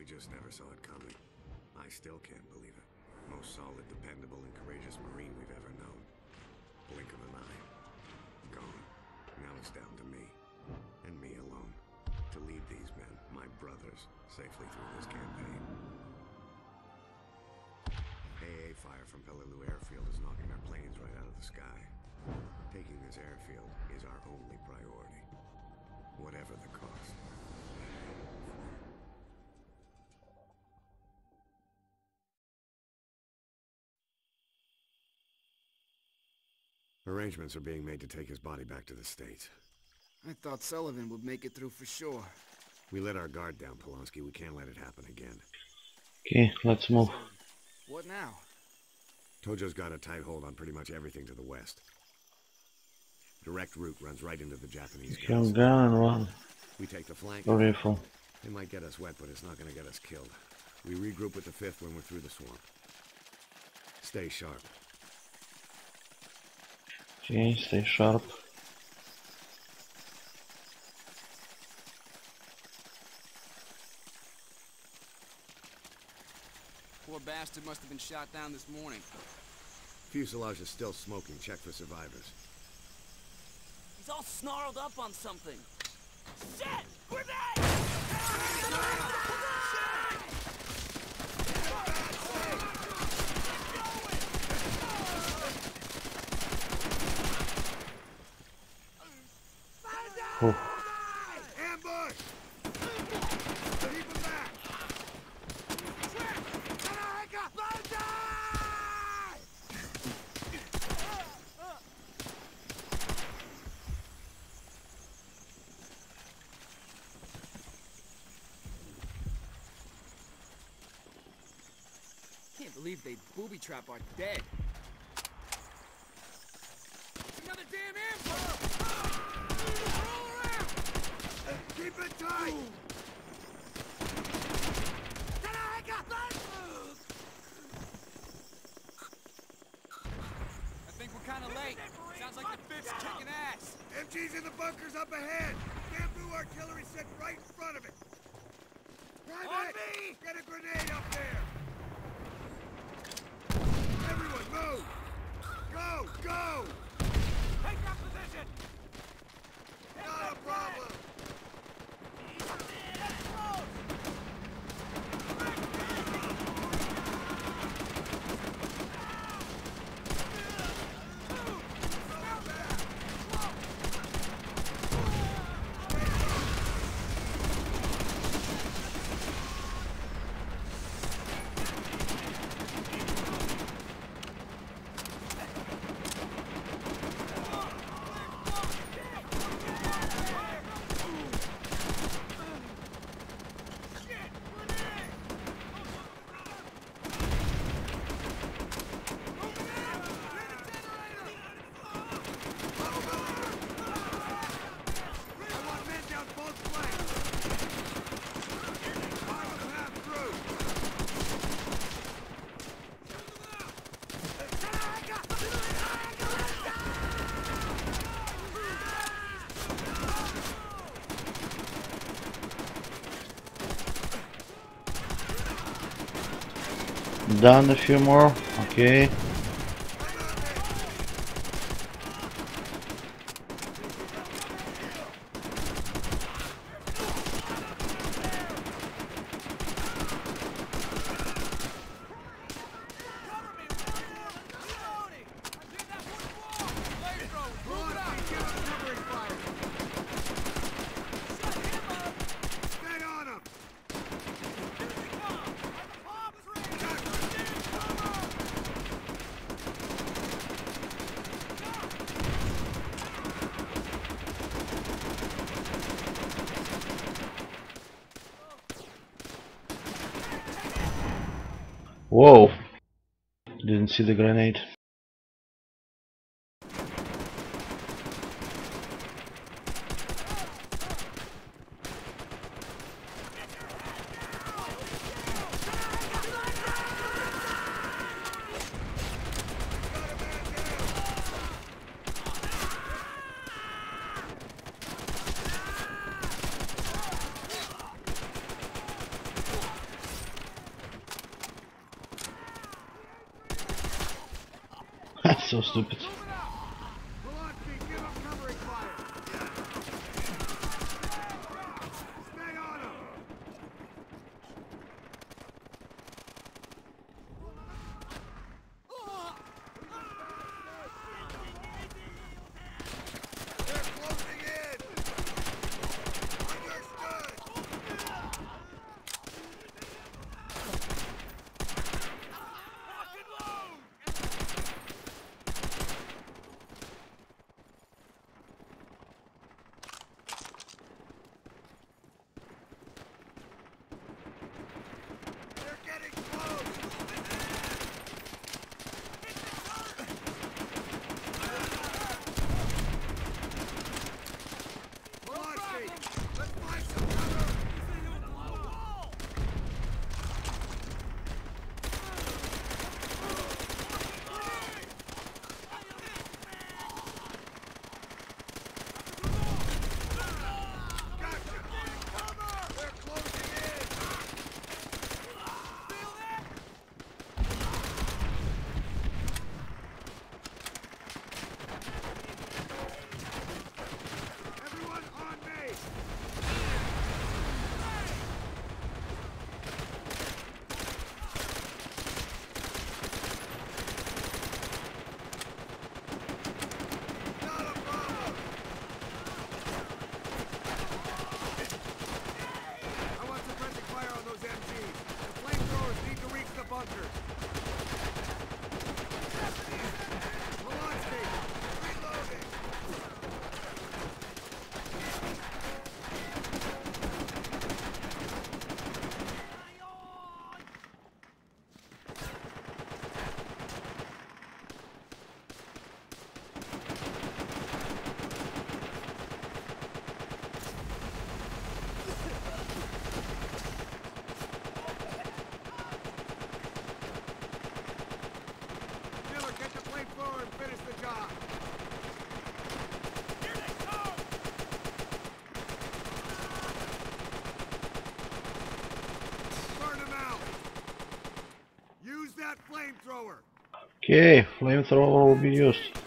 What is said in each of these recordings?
We just never saw it coming. I still can't believe it. Most solid, dependable, and courageous Marine we've ever known. Blink of an eye. Gone. Now it's down to me. And me alone. To lead these men, my brothers, safely through this campaign. AA fire from Peleliu Airfield is knocking our planes right out of the sky. Taking this airfield is our only priority. Whatever the cost. Arrangements are being made to take his body back to the States. I thought Sullivan would make it through for sure. We let our guard down, Polonsky. We can't let it happen again. Okay, let's move. What now? Tojo's got a tight hold on pretty much everything to the west. Direct route runs right into the Japanese You have guns. gun and one We take the flank. rifle. It might get us wet, but it's not gonna get us killed. We regroup with the 5th when we're through the swamp. Stay sharp. Okay, stay sharp. Poor bastard must have been shot down this morning. Fuselage is still smoking. Check for survivors. He's all snarled up on something. Shit! Grenade! Ambush! Keep him back! Can't believe they booby trap our dead. Another damn ambush! Roll around! Keep it tight! I think we're kinda late. Sounds like the fifth's kicking ass. MG's in the bunkers up ahead! Bamboo artillery set right in front of it! Private! me! Get a grenade up there! Everyone move! Go! Go! Take that position! Not a problem! I want men down both flanks! Find a path through! Done a few more. Okay. Stay on him! Whoa. Didn't see the grenade. Okay, flames are all will be used.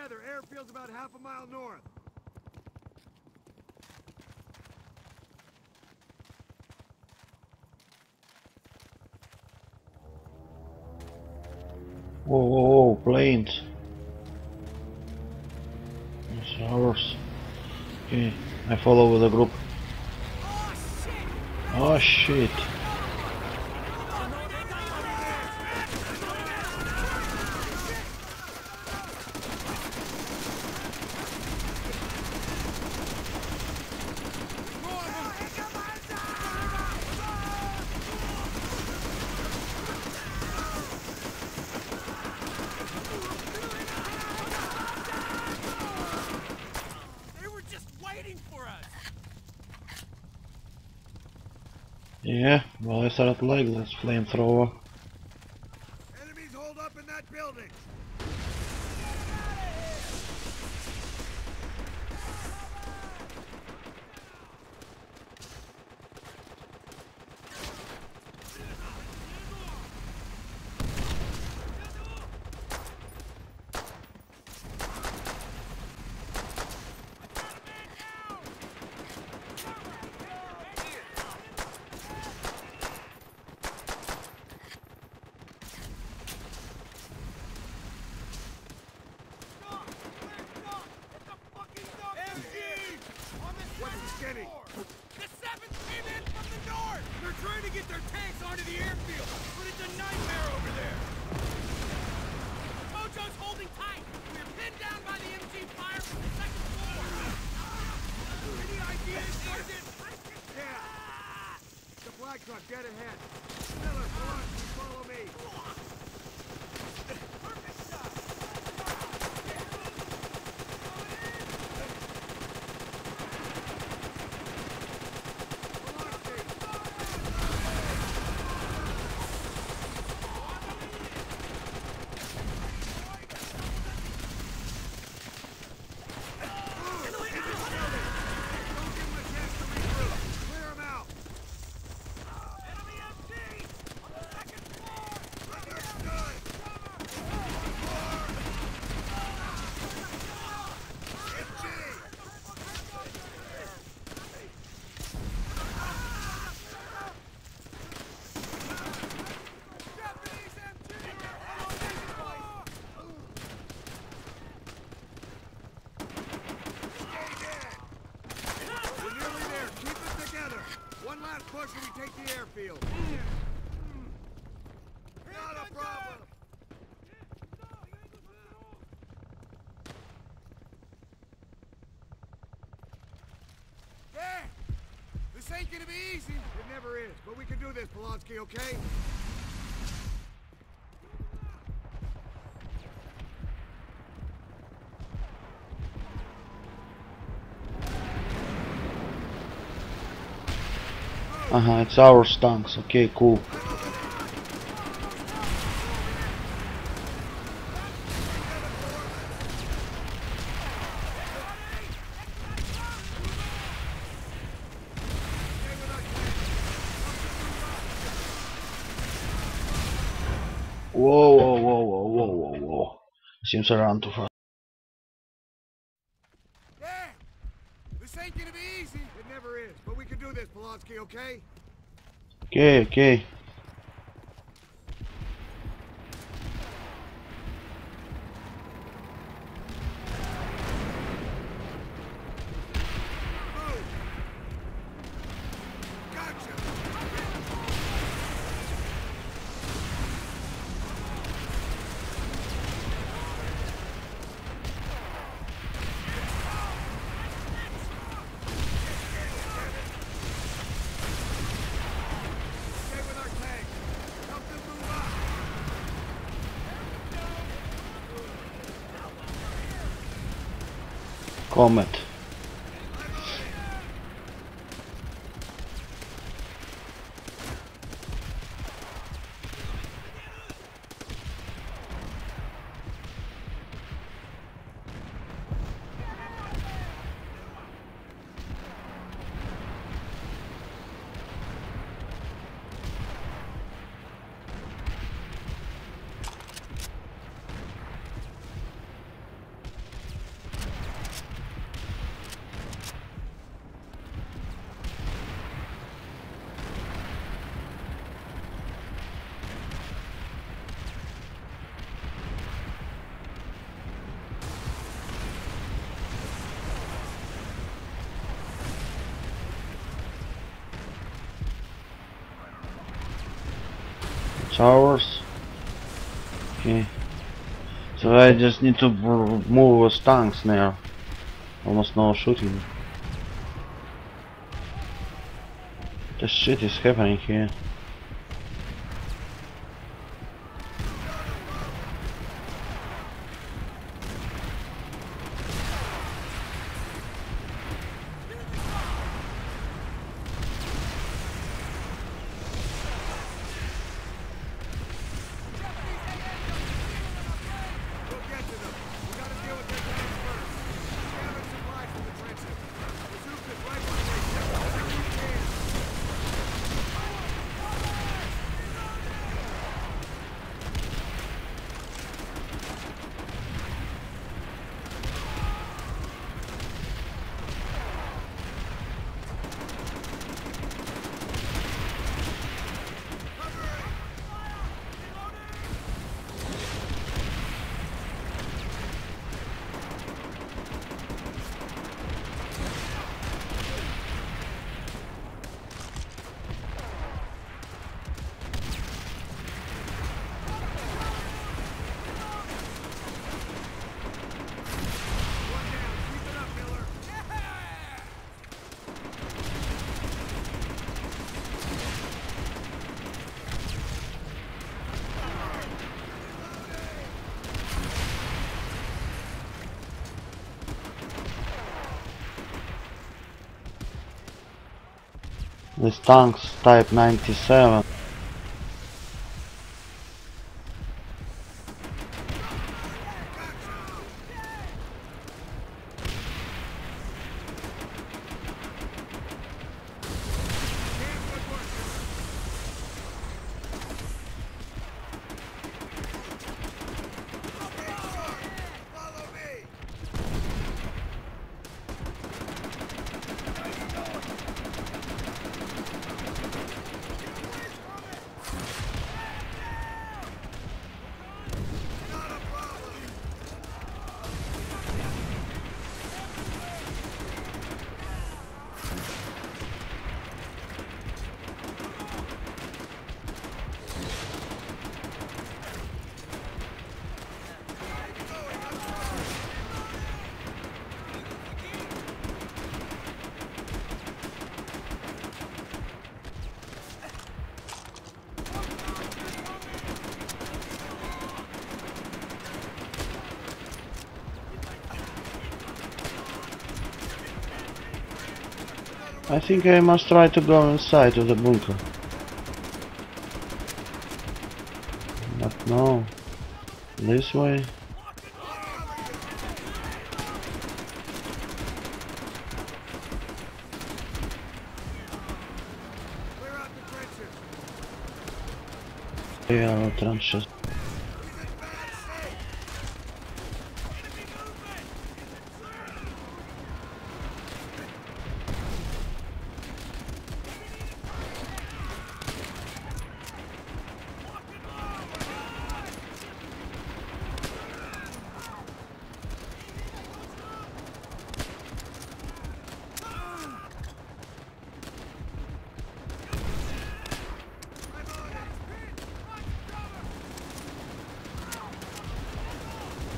together. Airfield's about half a mile north. Whoa, whoa, whoa, planes. It's ours. Okay, I follow with the group. Oh shit. Oh, set up Legolas flamethrower. Supply truck dead ahead. Miller, Polonsky, follow me. Clear 'em out. Enemy MG on the second floor. Understood. Japanese MG on the second floor. We're nearly there. Keep it together. We take the airfield. Not a problem. Yeah. This ain't gonna be easy. It never is, but we can do this, Polonsky, okay? Uh-huh, it's our stunks. Okay, cool. Whoa, whoa, whoa, whoa, whoa, whoa, whoa. Seems around ran too fast. Polonsky, okay? Okay, okay. Move! Gotcha! Stay with our tank. Help them move up. Comet. Towers. Okay. So I just need to move with tanks now. Almost no shooting. The shit is happening here. This tanks type 97. I think I must try to go inside of the bunker. But no. This way? Yeah, trenches. He's in bad shape! Enemy movement!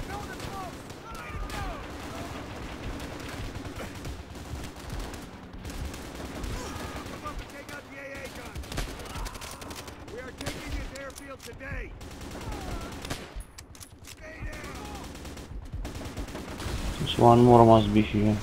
I'm on it! Come up and take out the AA gun! We are taking this airfield today! Stay down! One more must be here.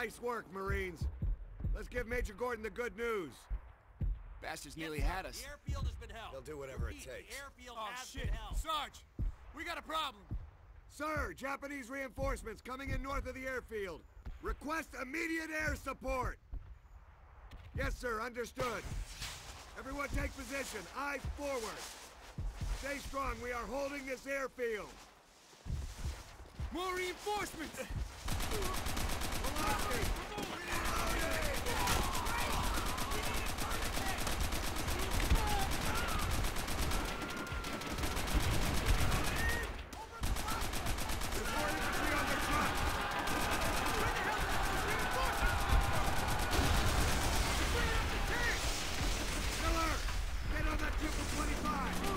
Nice work, Marines. Let's give Major Gordon the good news. Bastards nearly had us. The airfield has been held. They'll do whatever it takes. The airfield Oh, has shit. been held. Sarge, we got a problem. Sir, Japanese reinforcements coming in north of the airfield. Request immediate air support. Yes, sir, understood. Everyone take position. Eyes forward. Stay strong. We are holding this airfield. More reinforcements. Velocity. Support infantry on the truck. Miller, get on that triple 25.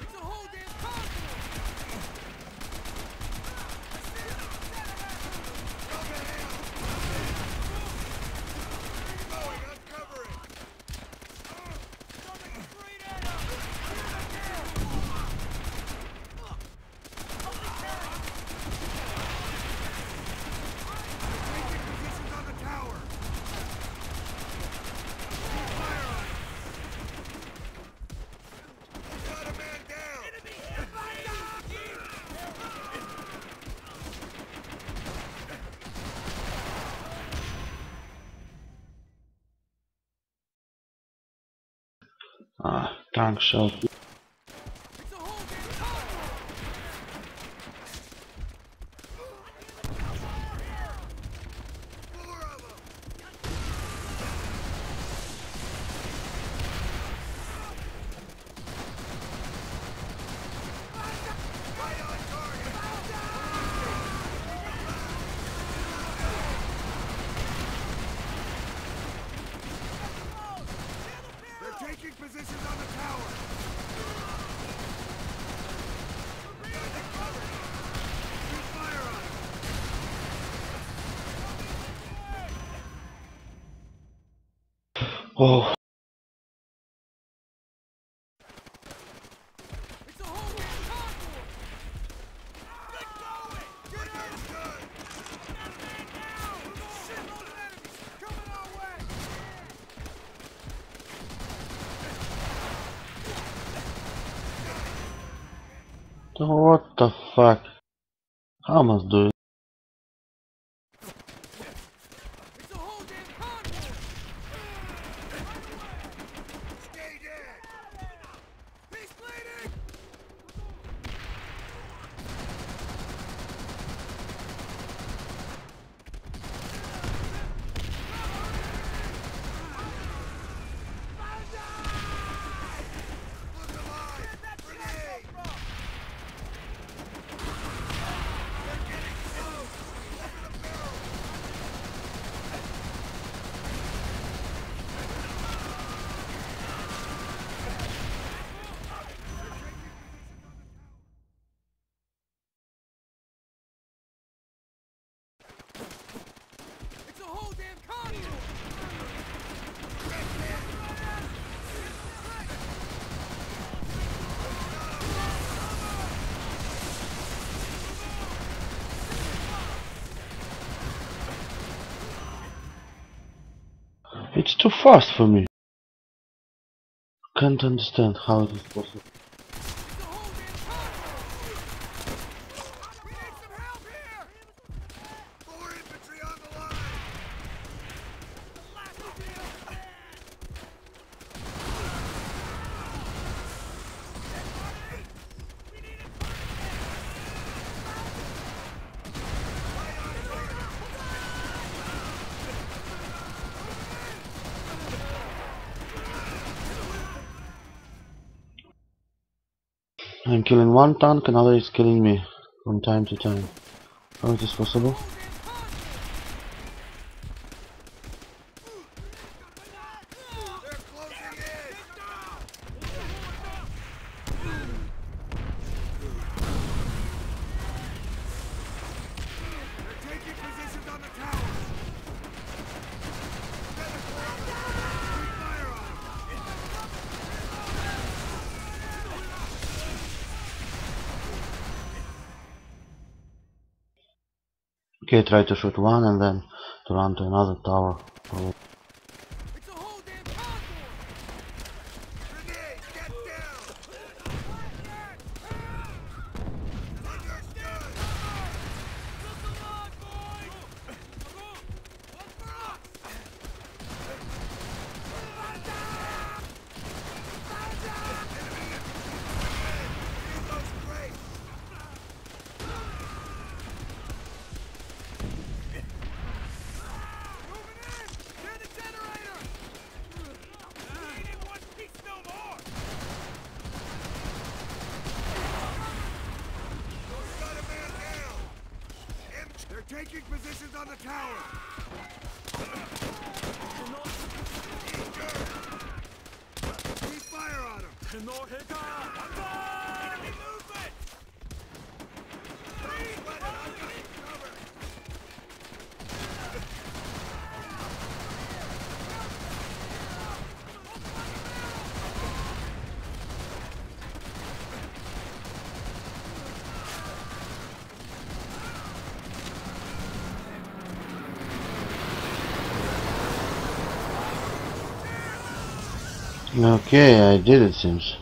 It's a whole damn convoy. Going, uncover it. Taking positions on the tower. Fire on it. Got a man down. Ah, tank shell. It's a whole damn convoy. Four of them. Right on target. They're taking positions on the tower. Got them covered. Keep fire on it. Oh, It's a whole damn convoy. Get going. Get out. Got a man down. Shitload of enemies coming our way. what the fuck? How must do it? It's a whole damn convoy. Stay dead. He's bleeding. Look alive. Grenade. They're getting close. Open the barrel. It's a whole damn convoy. It's too fast for me. Can't understand how it is possible. It's a whole damn convoy. We need some help here. Four infantry on the line. I'm killing one tank, another is killing me from time to time. How is this possible? Okay, try to shoot one and then to run to another tower. Probably. Okay, I did it seems.